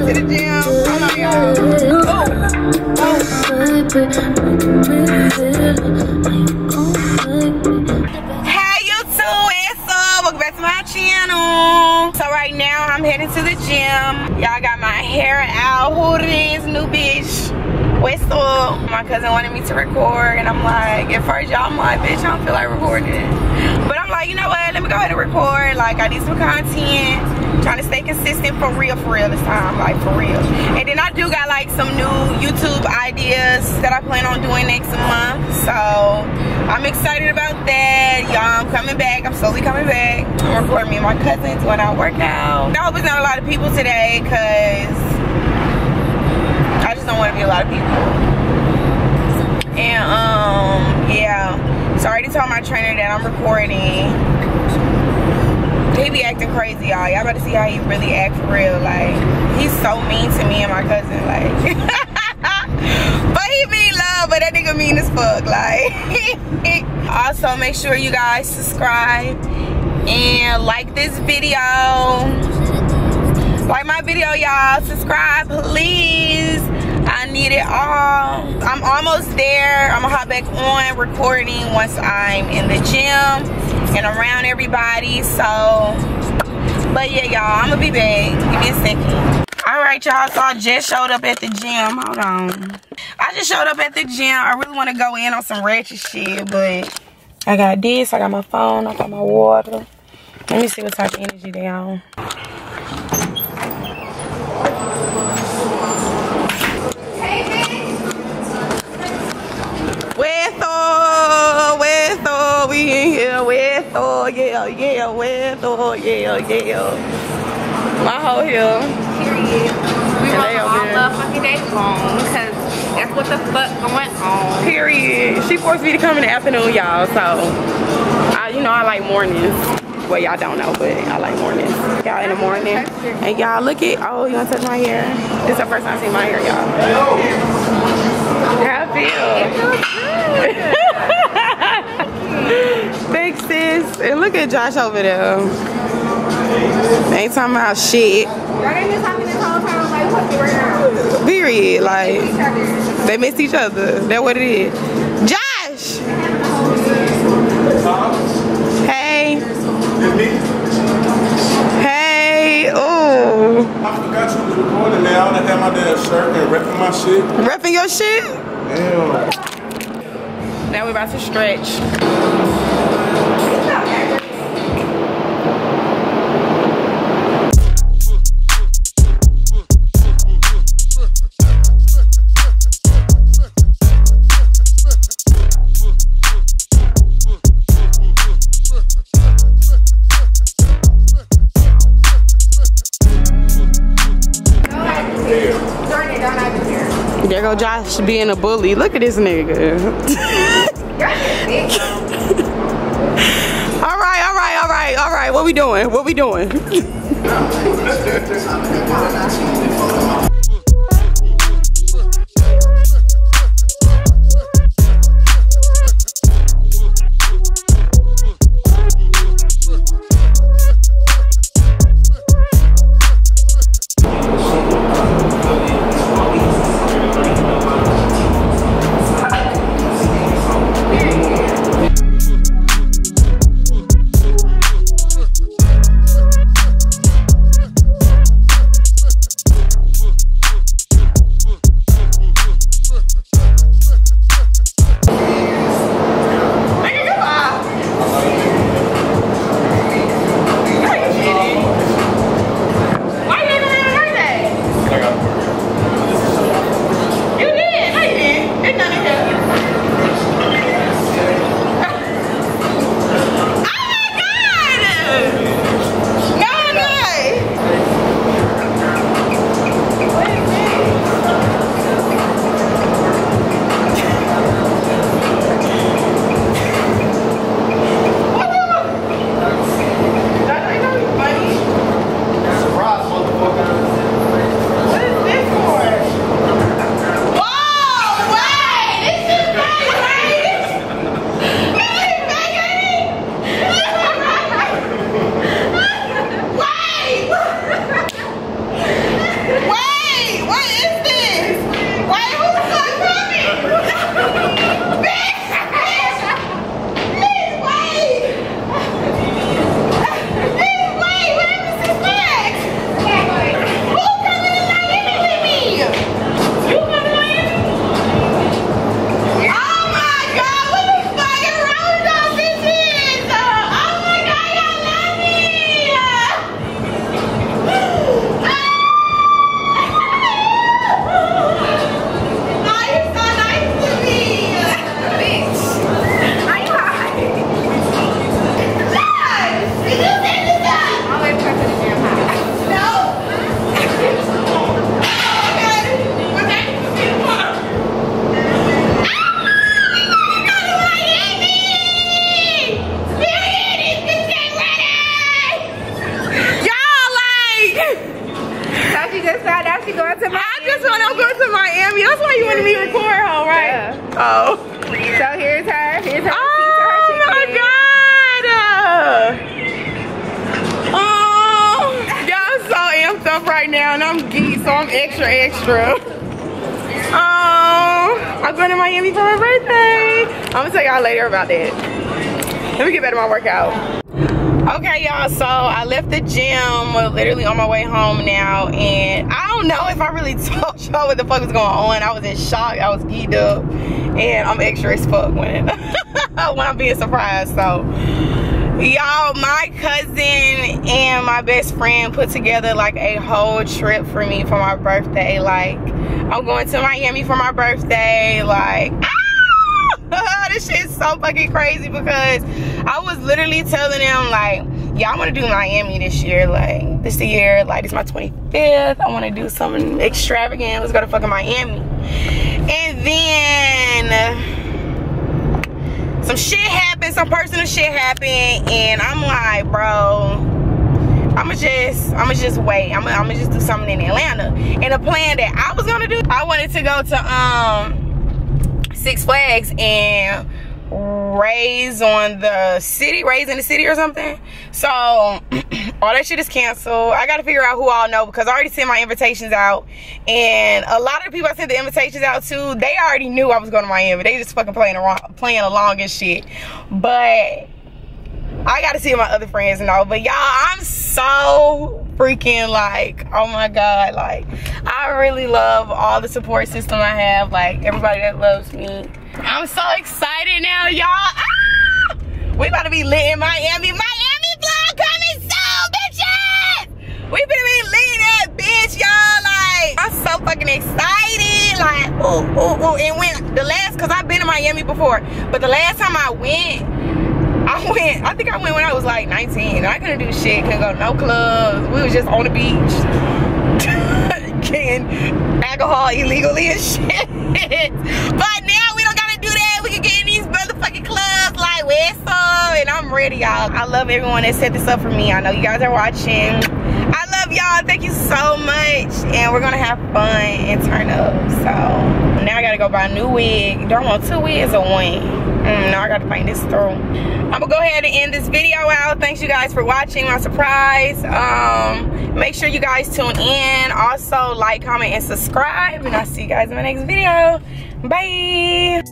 to the gym. Hold on, y'all. What's up? Welcome back to my channel. So right now I'm heading to the gym. Y'all got my hair out. Who it is? New bitch. Up? My cousin wanted me to record and I'm like, at first y'all I'm like, bitch, I don't feel like recording. But I'm like, you know what? Let me go ahead and record. Like I need some content. Trying to stay consistent for real, for real this time. Like for real. And then I do got like some new YouTube ideas that I plan on doing next month. So I'm excited about that. Y'all, I'm coming back. I'm slowly coming back. I'm recording me and my cousins when I work out. I hope it's not a lot of people today because just don't want to be a lot of people. And um, yeah. So I already told my trainer that I'm recording. He be acting crazy, y'all. Y'all about to see how he really act for real. Like, he's so mean to me and my cousin. Like, but he mean love, but that nigga mean as fuck. Like, also make sure you guys subscribe and like this video. Like my video, y'all. Subscribe, please. I need it all. I'm almost there. I'm gonna hop back on recording once I'm in the gym and around everybody. So, but yeah, y'all, I'm gonna be back. Give me a second. All right, y'all. So I just showed up at the gym. Hold on. I just showed up at the gym. I really want to go in on some ratchet shit, but I got this. I got my phone. I got my water. Let me see what type of energy they on. Yeah, yeah, Wethor, yeah, yeah. My whole here. Period. We And all motherfucking day long because that's what the fuck going on. Period. She forced me to come in the afternoon, y'all. So, I, you know, I like mornings. Well, y'all don't know, but I like mornings. Y'all in the morning. And y'all look at, oh, you wanna touch my hair? This is the first time I see my hair, y'all. How I feel? Thanks, sis. And look at Josh over there. They ain't talking about shit. Y'all ain't been talking this whole time like what they right. Period. Like, Each other. they miss each other. That's what it is. Josh! Hey. Hey. Ooh. I forgot you was recording man. I had my damn shirt and repping my shit. Repping your shit? Damn. Now we're about to stretch. Jordan, don't have to here. There go Josh being a bully. Look at this nigga. You're just big. all right, all right, all right, all right. What we doing? What we doing? You wanted me to record her, right? Yeah. Oh. So here's her. Here's her. Oh my god! Oh, y'all I'm so amped up right now and I'm geeked, so I'm extra, extra. Oh, I'm going to Miami for my birthday. I'm gonna tell y'all later about that. Let me get back to my workout. Okay, y'all, so I left the gym, literally on my way home now, and I don't know if I really told y'all what the fuck was going on. I was in shock, I was geeked up, and I'm extra as fuck when, when I'm being surprised, so. Y'all, my cousin and my best friend put together like a whole trip for me for my birthday. Like, I'm going to Miami for my birthday. Like! this shit is so fucking crazy because I was literally telling them like, yeah, I want to do Miami this year. Like, this year, like, it's my 25th. I want to do something extravagant. Let's go to fucking Miami. And then some shit happened, some personal shit happened, and I'm like, bro, I'ma just, I'ma just wait. I'ma, I'ma just do something in Atlanta. And the plan that I was gonna do, I wanted to go to um Six Flags and raise on the city, raise in the city or something. So all that shit is canceled. I gotta figure out who all know because I already sent my invitations out. And a lot of the people I sent the invitations out to, they already knew I was going to Miami. They just fucking playing around, playing along and shit. But I gotta see my other friends know. But y'all, I'm so freaking like, oh my God. Like, I really love all the support system I have. Like, everybody that loves me. I'm so excited now, y'all. Ah! We about to be lit in Miami. Miami vlog coming soon, bitches! We better be lit in that bitch, y'all. Like, I'm so fucking excited. Like, oh oh ooh. And when the last, cause I've been to Miami before, but the last time I went, I went, I think I went when I was like 19. I couldn't do shit, couldn't go no clubs. We was just on the beach. Getting alcohol illegally and shit. but now we don't gotta do that. We can get in these motherfucking clubs like West and I'm ready, y'all. I love everyone that set this up for me. I know you guys are watching. I love y'all. Thank you so much. And we're gonna have fun and turn up. So now I gotta go buy a new wig. Do I want two wigs or one? Mm, now I gotta find this through. I'm gonna go ahead and end this video out. Thanks you guys for watching my surprise. Um, make sure you guys tune in. Also like, comment, and subscribe. And I'll see you guys in my next video. Bye.